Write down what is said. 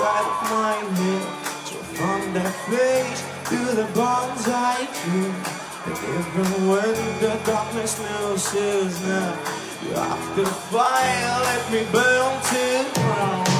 side my head So from that face to the bonds I drew And even when the darkness knows is now You have to fight, let me burn to ground